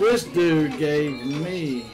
This dude gave me